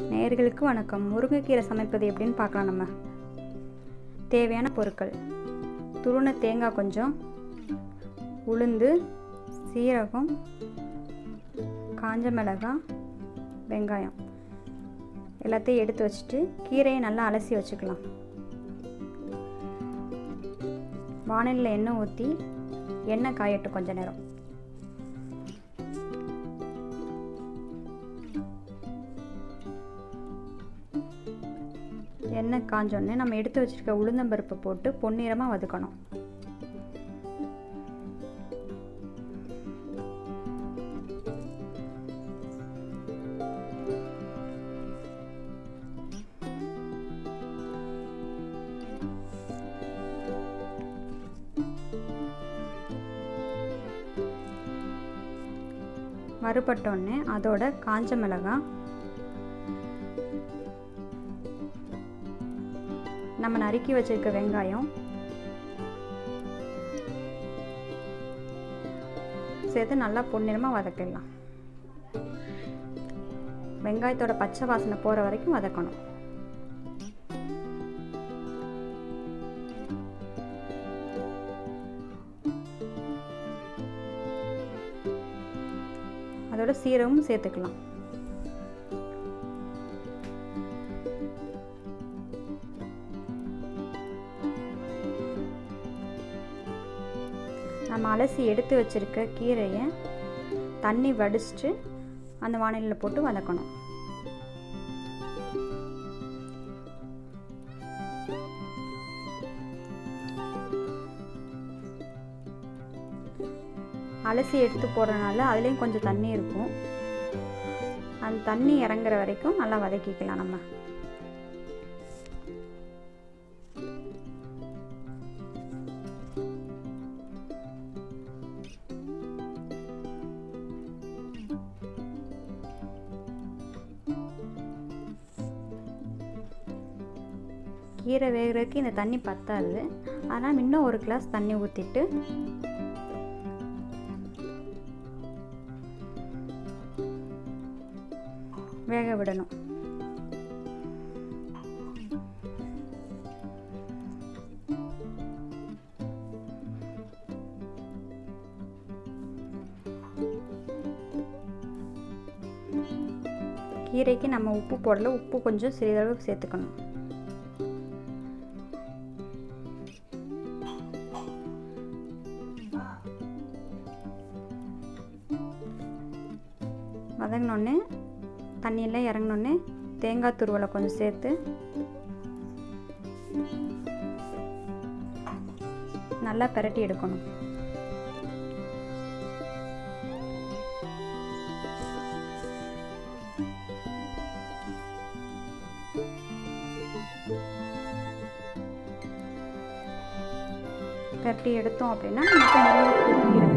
நேயர்களுக்கு வணக்கம். முருங்கைக்கீரை சமைப்பது எப்படின்னு பார்க்கலாம் நம்ம. தேவையான பொருட்கள். துருண தேங்காய் கொஞ்சம் உளுந்து சீரகம் காஞ்ச மிளகாய் வெங்காயம். எல்லாத்தையும் எடுத்து வச்சுட்டு கீரையை நல்லா அலசி வச்சுக்கலாம். வானிலையில் எண்ணெய் ஊற்றி எண்ணெய் காயட்டும் கொஞ்ச நேரம். எண்ணெய் காஞ்சோடனே நம்ம எடுத்து வச்சுருக்க உளுந்தம்பருப்பை போட்டு பொன்னிறமாக வதக்கணும். வறுபட்டோடனே அதோட காஞ்ச மிளகாய் நம்ம நறுக்கி வச்சிருக்க வெங்காயம். சேர்த்து நல்லா பொன்னிறமாக வதக்கிடலாம். வெங்காயத்தோட பச்சை வாசனை போகிற வரைக்கும் வதக்கணும். அதோட சீரகமும் சேர்த்துக்கலாம். நம்ம அலசி எடுத்து வச்சுருக்க கீரையை தண்ணி வடிச்சிட்டு அந்த வானிலையில் போட்டு வதக்கணும். அலசி எடுத்து போடுறதுனால அதுலேயும் கொஞ்சம் தண்ணி இருக்கும். அந்த தண்ணி இறங்குற வரைக்கும் நல்லா வதக்கிக்கலாம் நம்ம. கீரை வேகிறதுக்கு இந்த தண்ணி பத்தாது. அதனால் இன்னும் ஒரு கிளாஸ் தண்ணி ஊற்றிட்டு வேக விடணும். கீரைக்கு நம்ம உப்பு போடல. உப்பு கொஞ்சம் சிறிதளவு சேர்த்துக்கணும். வதங்கினோடனே தண்ணியெல்லாம் இறங்கினோடனே தேங்காய் துருவலை கொஞ்சம் சேர்த்து நல்லா பிரட்டி எடுக்கணும். பிரட்டி எடுத்தோம் அப்படின்னா நமக்கு முருங்கைக்கீரை